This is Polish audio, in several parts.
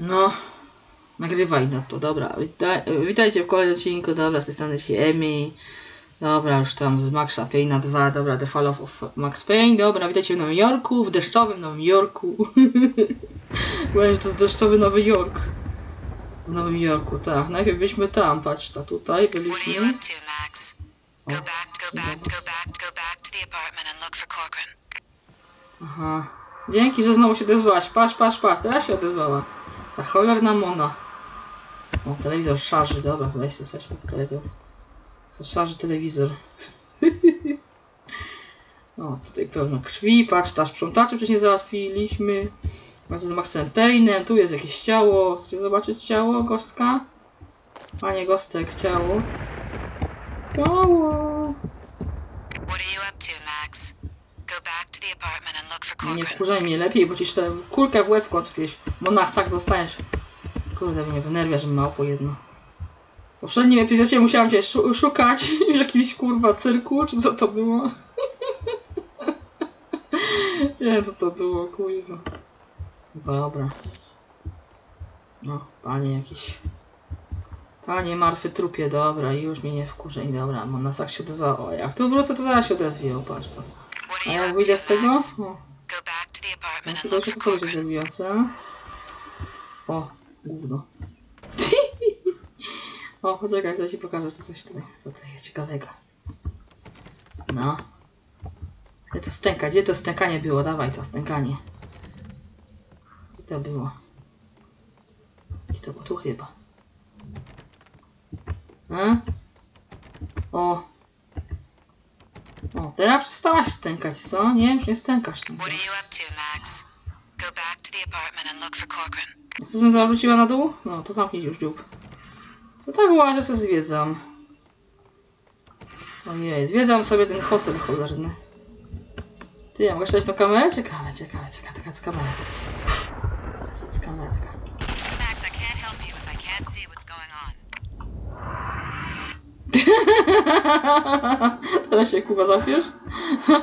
No, nagrywaj na to, dobra. Witaj, witajcie w kolejnym odcinku, dobra, z tej strony dzisiaj Emi. Dobra, już tam z Maxa Payne'a 2, dobra, The Fall of Max Payne, dobra, witajcie w Nowym Jorku, w deszczowym Nowym Jorku. Powiem, że to jest deszczowy Nowy Jork. W Nowym Jorku, tak. Najpierw byliśmy tam, patrz, to tutaj byliśmy. up to, Max? Go back, go back, go back, go back to the apartment and look for Corcoran. Aha. Dzięki, że znowu się odezwałaś. Patrz, patrz, patrz, teraz się odezwała. Ta cholerna mona. O, telewizor szarzy, dobra, weź sobie wstać ten telewizor. Co szarzy telewizor. o, tutaj pełno krwi, patrz, ta sprzątaczy wcześniej załatwiliśmy. Razem z Maxem Payne'em, tu jest jakieś ciało. Chcecie zobaczyć ciało, gostka? Panie Gostek, ciało. Ciało. Nie wkurzaj mnie lepiej, bo ci jeszcze kulkę w łeb w końcu kiedyś monachsak dostaniesz. Kurde, mnie wynerwia, że małpo jedno. W poprzednim epizodzie musiałam cię szu- szukać w jakimś kurwa cyrku, czy co to było? Nie co to było, kurwa. Dobra. No, panie jakiś. Panie martwy trupie, dobra, już mnie nie wkurzaj, dobra, monachsak się odezwał. O, jak tu wrócę, to zaraz się odezwie, patrz to. A wyjdę z tego? O. Look jeszcze for co będzie zrobiła, co? O, gówno. o, poczekaj, co ci pokażę, co coś tutaj, co tutaj jest ciekawego. No. Gdzie to stęka? Gdzie to stękanie było? Dawaj to stękanie. Gdzie to było? Gdzie to było? Tu chyba. A? O. O, teraz przestałaś stękać, co? Nie, już nie stękasz tam. To, to. Co się zawróciła na dół? No, to zamknij już dziób. Co tak łażę, co zwiedzam. Ojej, zwiedzam sobie ten hotel cholerny. Ty, ja mogę śledzić tą kamerę? Ciekawe, ciekawe, ciekawe, taka z kamery. Co jest kamera Teraz się kuba zamkniesz?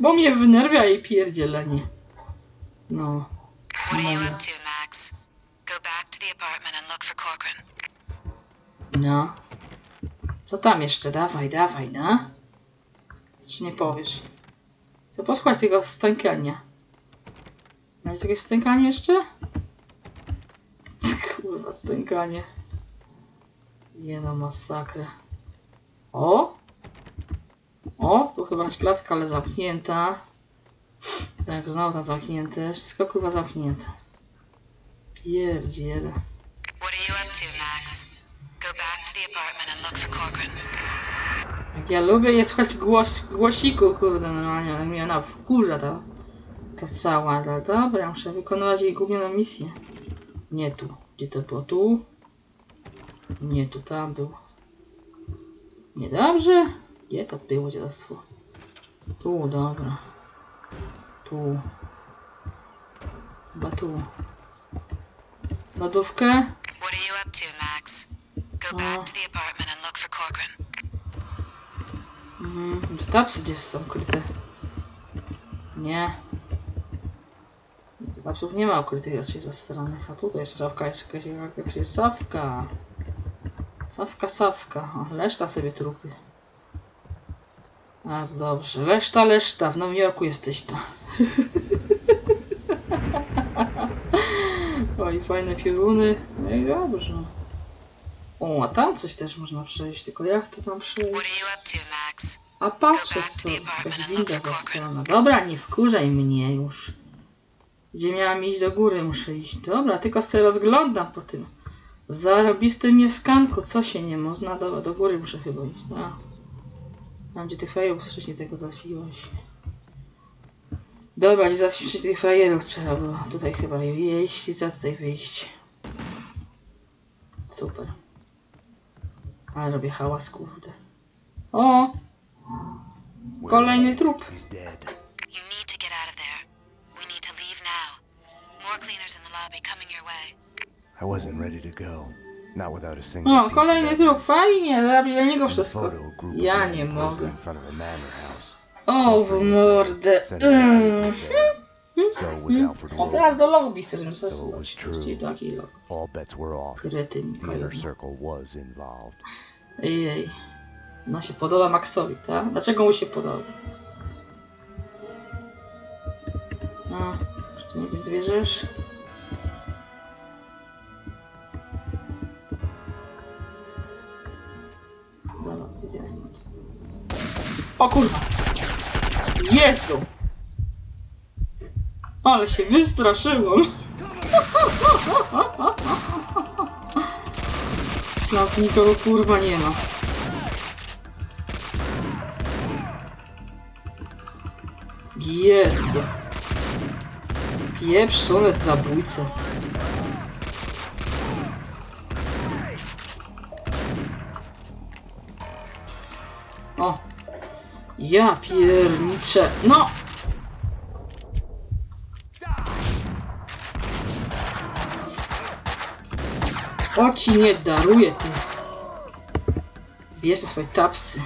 Bo mnie wynerwia jej pierdzielenie. No. No. Co tam jeszcze? Dawaj, dawaj, no. Co ci nie powiesz? Co posłuchać tego stękania? Macie jakieś stękanie jeszcze? Kurwa, stękanie. Nie no, masakra. O! O, tu chyba jest klatka, ale zamknięta. Tak, znowu tam zamknięte. Wszystko kurwa zamknięte. Pierdziele. What are you up to, Max? Go back to the apartment and look for Corcoran. Jak ja lubię je słuchać głos, głosiku, kurde, normalnie, ale mnie ona wkurza ta, ta cała, ale dobra, muszę wykonywać jej gównianą misję. Nie tu. Gdzie to było? Tu? Nie tu, tam był. Niedobrze? Gdzie to było dziadostwo? Tu, dobra. Tu. Chyba tu. Lodówkę? What are you up to, Max? Go Uh. back to the apartment and look for Corcoran. Mhm, tapsy gdzieś są ukryte. Nie. Tapsów nie ma ukrytych raczej ze strony. A tutaj jest szafka, jest jakaś, jakaś jest sawka. Sawka, sawka. O, leszta sobie trupy. Bardzo dobrze. Leszta, leszta. W Nowym Jorku jesteś to. Oj, fajne pioruny. No i dobrze. O, a tam coś też można przejść, tylko jak to tam przejść? A patrzę sobie, jakaś winda zastrzelona. Dobra, nie wkurzaj mnie już. Gdzie miałam iść do góry, muszę iść. Dobra, tylko sobie rozglądam po tym zarobistym mieszkanku. Co się nie można? Dobra, do góry muszę chyba iść. No. Tam gdzie tych frajerów wcześniej tego załatwiłeś. Dobra, gdzie załatwić tych frajerów trzeba było. Tutaj chyba jeść i za tutaj wyjść. Super. Ale robię hałas, kurde. O! Kolejny trup. Cleaners in the lobby coming your way. I wasn't ready to go. Not without a single O, piece of kolejny evidence. Fajnie, zabiję dla niego wszystko. Ja nie mogę. In front of a manor house. O, w mordę. Mm. people there. So was Alfred O, teraz do lobby chcę, żebym So it was zastosować. true. Czyli taki log. All bets were off. Kretyn, The inner kolejny. circle was involved. Ejej. No się podoba Maxowi, tak? Dlaczego mu się podoba? No, nie ty zwierzysz? Dobra, jest stąd? O kurwa! Jezu! Ale się wystraszyłam! Tam nikogo kurwa nie ma. Jezu. Pieprzone zabójce. O. Ja pierniczę. No! O ci nie daruję ty. Bierz swoje tapsy.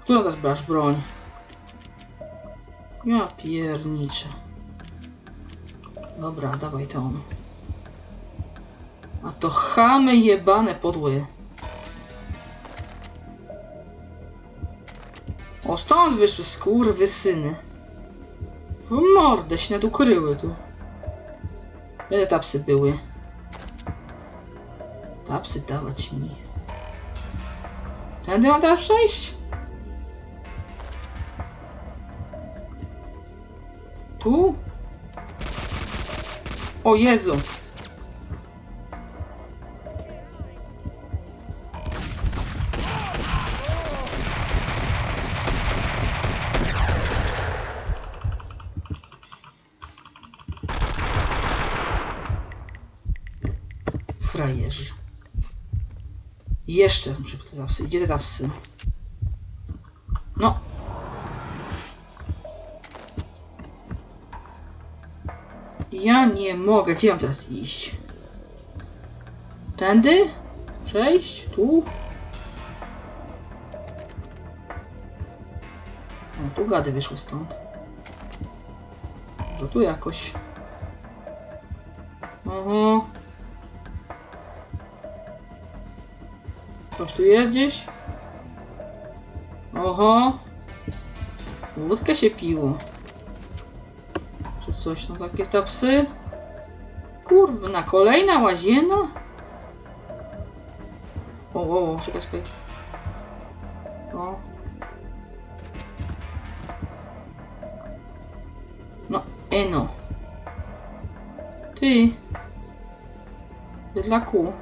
Którą teraz masz broń? Ja pierniczę. Dobra, dawaj tą. A to chamy jebane podłe. O, stąd wyszły skurwy syny. W mordę się nadukryły tu. Ile tapsy były? Tapsy dawać mi. Tędy mam teraz przejść? Tu? O Jezu! Frajerzy. Jeszcze muszę po te tapsy. Gdzie te tapsy? No. Ja nie mogę. Gdzie mam teraz iść? Tędy? Przejść? Tu? O, tu gady wyszły stąd. Może tu jakoś. Oho. Coś tu jest gdzieś? Oho. Wódkę się piło. Coś, no takie tapsy? Kurwa, kolejna łaziena? O, o, o, czekaj, czekaj. O. No, eno. Ty. Bydlaku.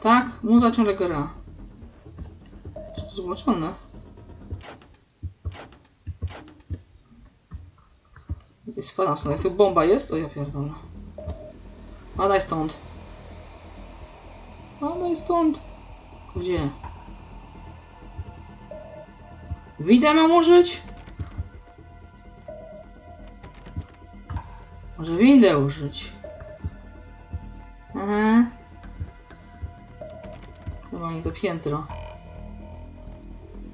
Tak, muza ciągle gra. To I spadam. Jak tu bomba jest, to ja pierdolę. Padaj stąd. Padaj stąd. Gdzie? Widę mam użyć? Może windę użyć? Aha. Chyba nie to piętro.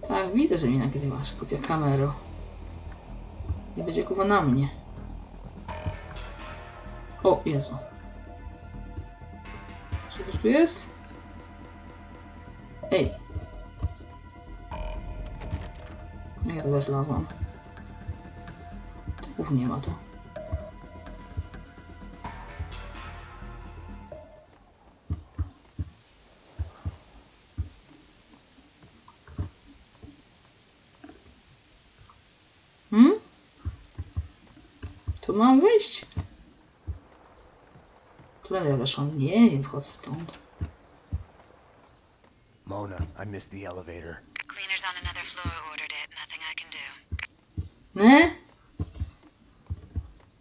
Tak, widzę, że mnie nagrywasz, kopia kamerą. Nie będzie kuwa na mnie. O, Jezu. Czy coś tu jest? Ej. Ja to wezlazłam? Typów nie ma tu. Hmm? Tu mam wyjść? Którędy ja weszłam? Nie wiem, wchodzę stąd. Mona, I missed the elevator. Cleaners on another floor ordered it. Nothing I can do. Nie?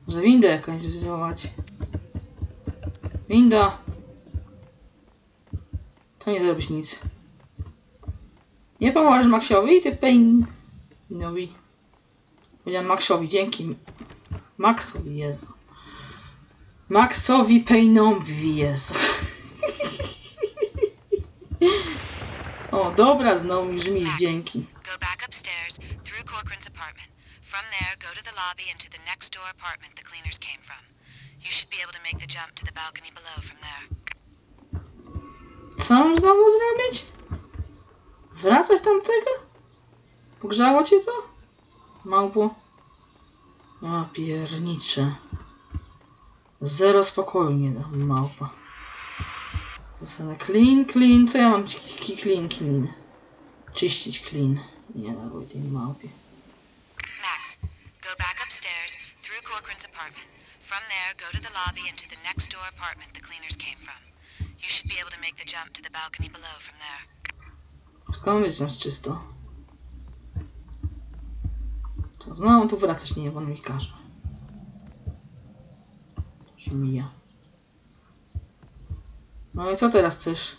Może windę jakąś wziąć. Winda. To nie zrobisz nic. Nie pomożesz Maxowi, ty pain. Nowi. Powiedziałem Maxowi, dzięki. Maxowi, Jezu. Maxowi Painowi, Jezu. o, dobra, znowu mi żmiś, dzięki. Go back upstairs through Corcoran's apartment. From there, go to the lobby and to the next door apartment the cleaners came from. You should be able to make the jump to the balcony below from there. Co mam znowu zrobić? Wracać tamtego? Pogrzało cię co? Małpo? A piernicze. Zero spokoju nie da, małpa. Zostanę clean, clean. Co ja mam clean, clean? Czyścić clean. Nie da, bo tej małpie. Max, go back upstairs through Corcoran's apartment. From there, go to the lobby and to the next door apartment the cleaners came from. You should be able to make the jump to the balcony below from there. Skąd czysto? To znowu tu wracać nie, bo on mi każe. Się mija. No i co teraz chcesz?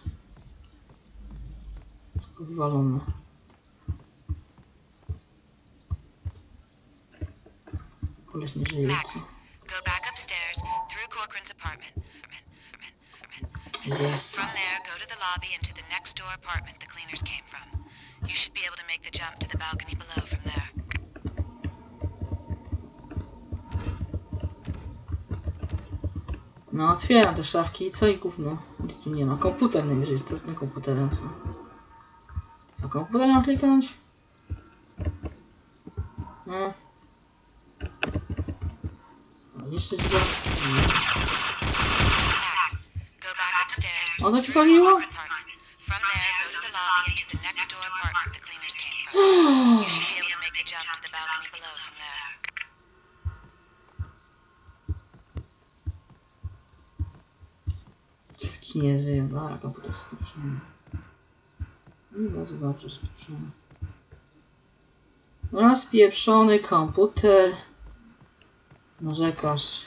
Wywalone. Koleś nie żyje. Max, go back upstairs through Corcoran's apartment. Jest. From there, go to the lobby and to the next door apartment the cleaners came from. You should be able to make the jump to the balcony below from there. No, otwieram te szafki. Co i gówno? Nic tu nie ma. Komputer najwyżej. Co z tym komputerem są? Co, komputer mam kliknąć? No. Niszczyć go? Upstairs Ono ci chodziło? Nie żyją. Dobra, komputer spieprzony. I bardzo dobrze spieprzony. Rozpieprzony komputer. Narzekasz.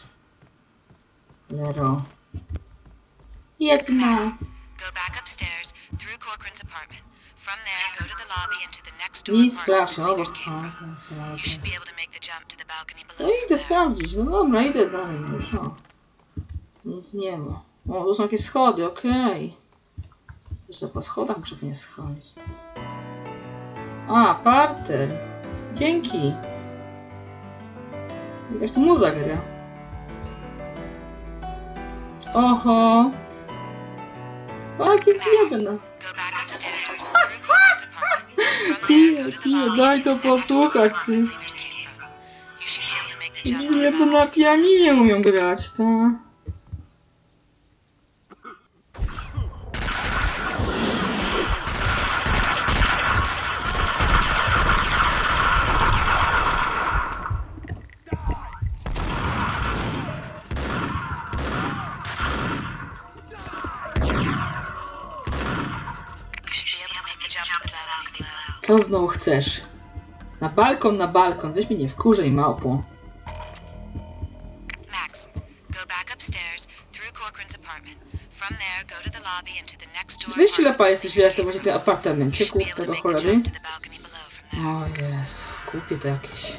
Lero. Jedna. Go back upstairs through Corcoran's apartment. From there, go to the lobby and to the next door Nic apartment the sprawdź, obok. No below idę sprawdzić. No dobra, idę dalej. No i co? Nic nie ma. O, tu są jakieś schody, okej. Jeszcze po schodach muszę pewnie schodzić. A, parter. Dzięki. Jakaś tu muza gra. Oho. Jakie zjebne. Cicho, lobby daj to posłuchać, ty. Zjebne na pianinie umiem grać, to. Co znowu chcesz? Na balkon, na balkon. Weź mnie nie wkurzej, małpo. Max, go back upstairs through Corcoran's apartment. From there, go to the lobby and to the next door. Wiesz, ile apartment pa the jesteś, że jestem właśnie be able kurde, to do cholery. to. O jest, kupię to jakieś.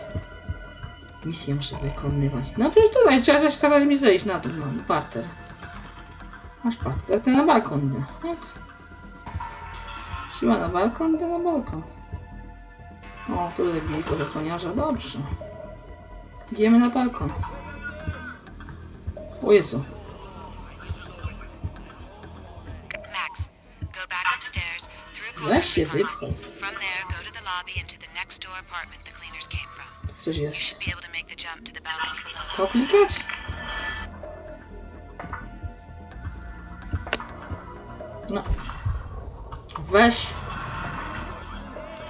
Misje muszę wykonywać. No przecież tutaj trzeba coś kazać mi zejść na dół, no, na parter. Masz parter, to ja na balkon idę. Siła na balkon, to na balkon. O, tu zabili telefoniarza, dobrze. Idziemy na balkon. O Jezu. Max, go back upstairs through Weź się wypchaj. Coś jest. To klikać? No. Weź.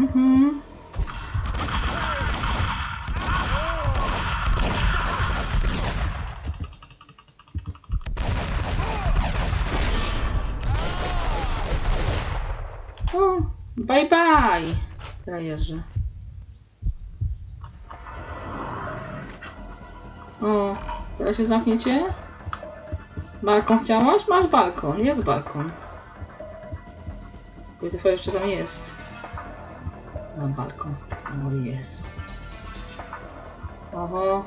Mhm. O, bye bye, frajerzy. O, teraz się zamkniecie? Balkon chciałaś? Masz balkon, jest balkon. Wojtek jeszcze tam jest. Na balkon. O, jest. Oho.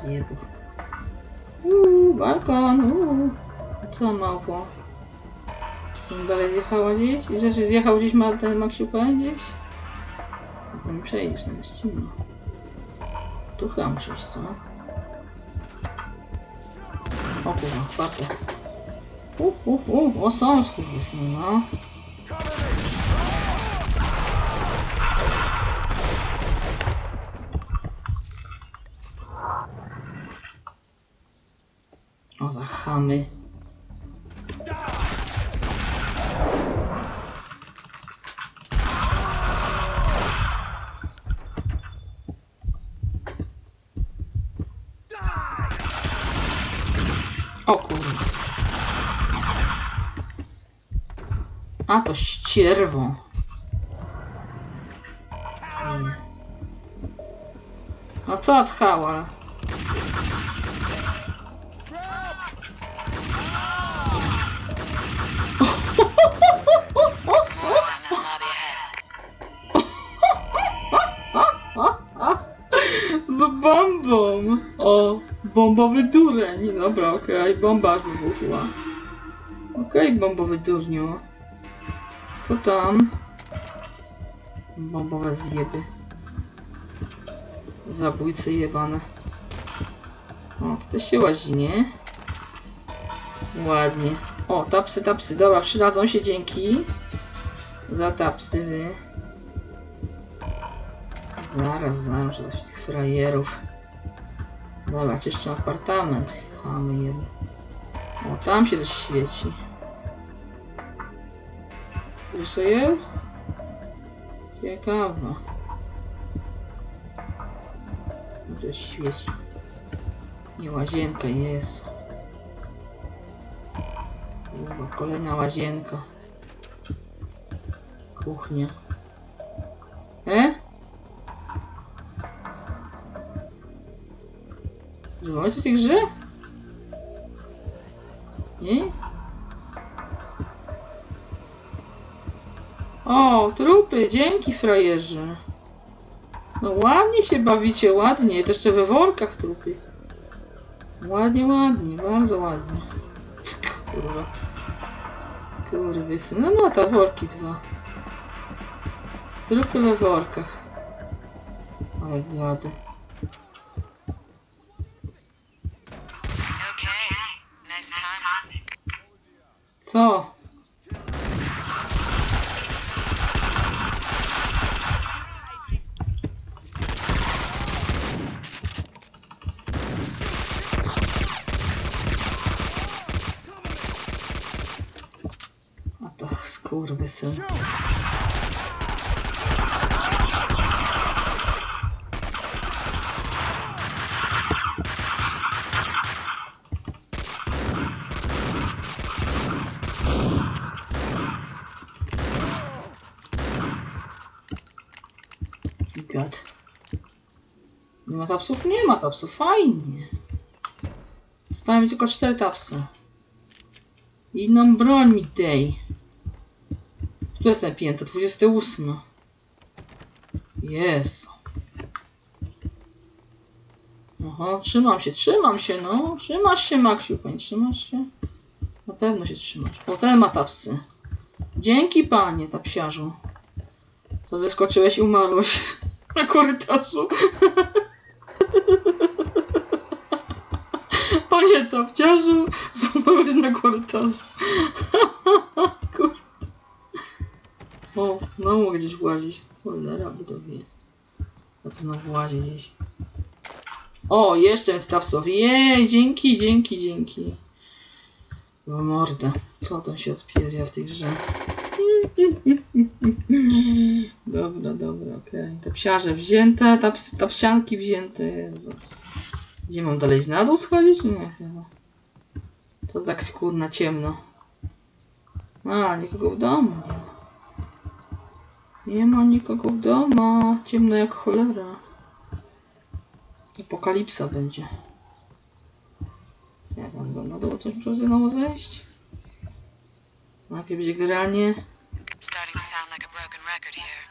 Zjebów. Uuu, balkon, uuu. A Co małpo? Czy dalej zjechała gdzieś? I znaczy zjechał gdzieś ma ten Maxiupa gdzieś? Tam przejdziesz, tam jest ciemno. Tu chyba muszę iść, co? O kurwa, otwarte. Uh, uh, uh, o są skurwysyny, no. O, kurwa. A to ścierwo. Nie. No co odchała? More Dobra, okej, bomba aż wybuchła. Okej, bombowy durniu. Co tam? Bombowe zjeby. Zabójcy jebane. O, to się łazi, nie? Ładnie. O, tapsy, tapsy. Dobra, przydadzą się dzięki. Za tapsy wy. Zaraz, zaraz, coś tych frajerów. Dobra, czyszczę apartament. Chamy jeden. O, tam się coś świeci. Wiesz co jest? Ciekawe. Coś świeci. Nie łazienka jest. Kurwa, kolejna łazienka. Kuchnia. Zwołać w tej grze? Nie? O, trupy, dzięki frajerzy. No ładnie się bawicie, ładnie. Jest jeszcze we workach trupy. Ładnie, ładnie, bardzo ładnie. Kurwa. Kurwysy. No no, to worki dwa. Trupy we workach. Ale głady. Co? A to skurwysyn. God. Nie ma tapsów? Nie ma tapsów, fajnie. Zostały mi tylko cztery tapsy. Inną broń mi dej. Tu jest napięte, 28. Jest. Oho, trzymam się, trzymam się, no. Trzymasz się, Maksiu, pani, trzymasz się? Na pewno się trzymasz. Potem ma tapsy. Dzięki, panie, tapsiarzu. Co wyskoczyłeś i umarłeś na korytarzu. Panie tapciarzu, zmarłeś na korytarzu. Kurde. O, no mogę gdzieś włazić. Cholera, wie. A to znowu łazi gdzieś. O, jeszcze jest tapsów. Jej, dzięki, dzięki, dzięki. W mordę. Co tam się odpierdzia w tej grze? Dobra, dobra, okej. Okay. Tapsiarze wzięte, taps, tapsianki wzięte, Jezus. Gdzie mam dalej? Na dół schodzić? Nie, chyba. To tak kurna ciemno. A, nikogo w domu. Nie ma nikogo w domu. Ciemno jak cholera. Apokalipsa będzie. Jak mam go na dół coś muszę znowu zejść? Najpierw będzie granie. Starting to sound like a broken record here.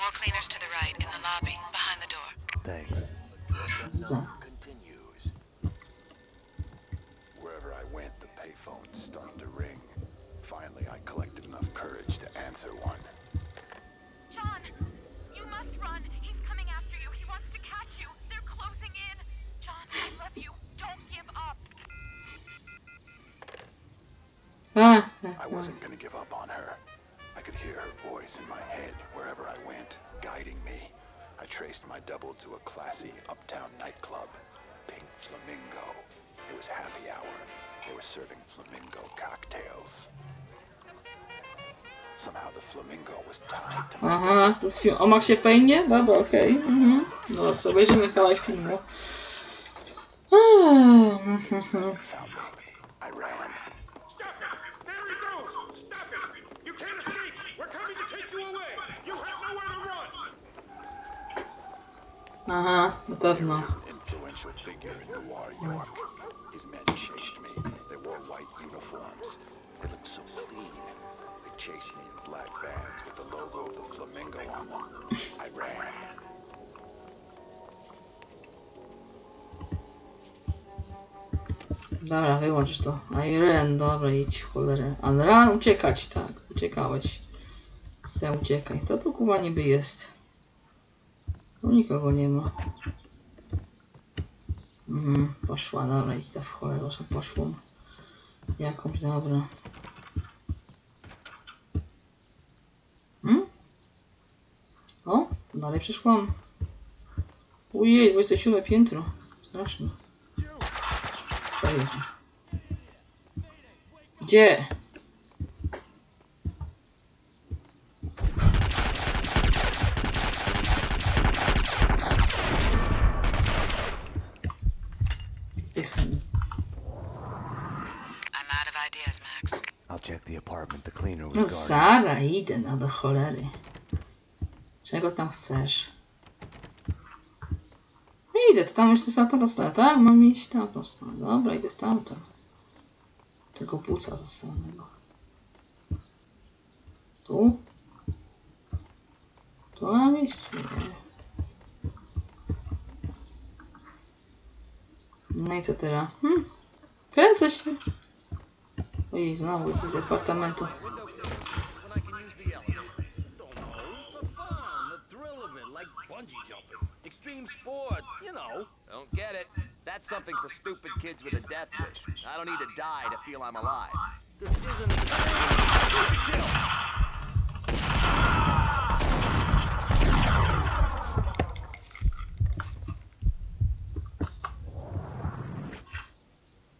More cleaners to the right, in the lobby, behind the door. Thanks. Za. Continues. Wherever I went, the payphones started to ring. Finally, I collected enough courage to answer one. John, you must run. He's coming after you. He wants to catch you. They're closing in. John, I love you. Don't give up. A, I wasn't gonna give up on her. Hear her voice in my head wherever I went, guiding me. I traced my double to a classy uptown nightclub, Pink Flamingo. It was happy hour. They were serving flamingo cocktails. Somehow the flamingo was tied to my Aha, to jest film o Maxie Payne? Dobra, okej. Mhm. No, obejrzymy kawałek filmu. Me. I ran. Aha, na pewno. He was an influential figure in Noir York. His men chased me. They wore white uniforms. They looked so clean. They chased me in black vans with the logo of the flamingo on them. I ran. Dobra, wyłącz to. Iron, dobra, idź cholerę. Ale ran, uciekać, tak, uciekałeś. Se uciekaj. To tu kuba niby jest. Tu nikogo nie ma. Mhm, poszła, dobra, idź ta w cholerę, że poszłam. Jakąś, dobra. Hmm? O, dalej przyszłam. Ujej, 27 piętro. Straszne. Co jest? Gdzie? Zdycham. I'm out of ideas, Max. I'll check the apartment the zara, idę no do cholery. Czego tam chcesz? No Idę, to tam jeszcze jest ta stronę, tak? Mam iść w tamtą stronę. Dobra, idę w tamtą. Tego płuca zostanego. Tu? Tu mam iść? Nie. No i co teraz? Hm? Kręcę się. Ojej, znowu z apartamentu. Jumping. Extreme sports, you know. Don't get it. That's something for stupid kids with a death wish. I don't need to die to feel I'm alive. This isn't.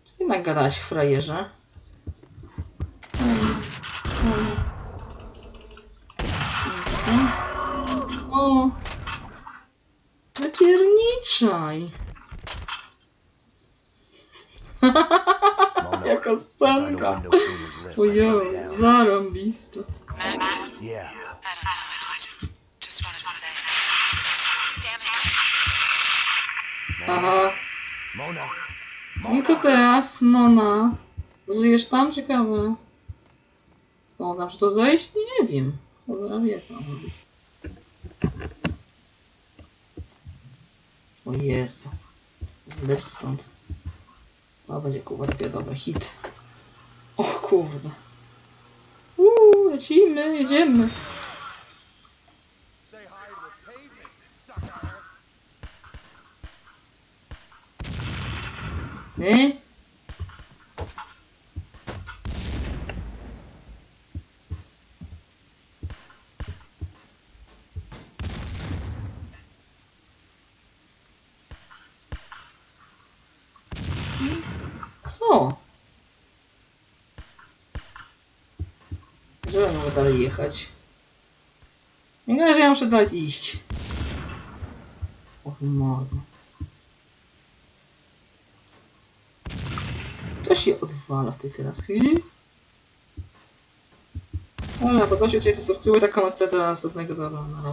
Co ty nagadałeś, frajerze? Mona, Jaka scenka! Ojo, zarąbisto. Max? Yeah. I don't know. I just, just wanted to say. Damn it. Aha. Mona. No co teraz, Mona? Żyjesz tam? Ciekawe. Mogę to zejść? Nie wiem. Cholera wie co robić. O Jezu. Zleć stąd. To będzie kurwa dobry hit. O kurde. Uuu, lecimy, jedziemy. Nie? Co? Że jechać? Nie że ja muszę dalej iść. O mordo. Kto się odwala w tej teraz chwili? No, podoba się, czy to sortuję taką od tego następnego, dobra, na razie.